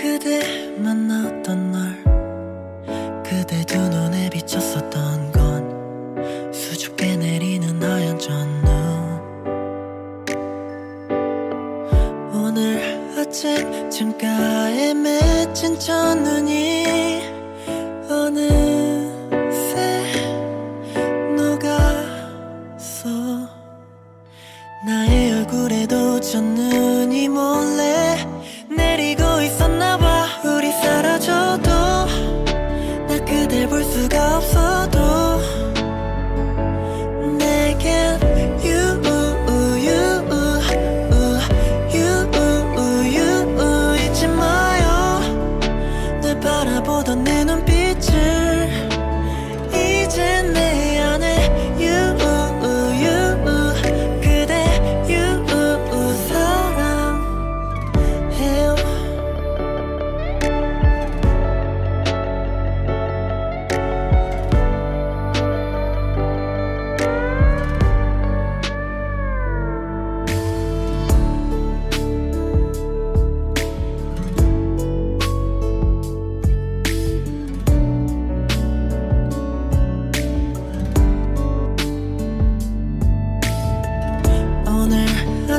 그대 만났던 날 그대 두 눈에 비쳤었던 건 수줍게 내리는 하얀 전눈. 오늘 아침 창가에 맺힌 첫눈이 어느새 녹았어 나의 얼굴에도 첫눈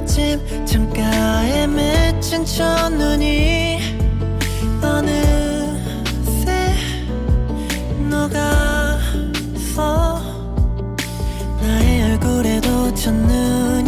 아침 창가에 맺힌 첫눈이 어느새 녹아서 나의 얼굴에도 첫눈